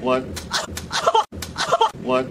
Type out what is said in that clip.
What? What?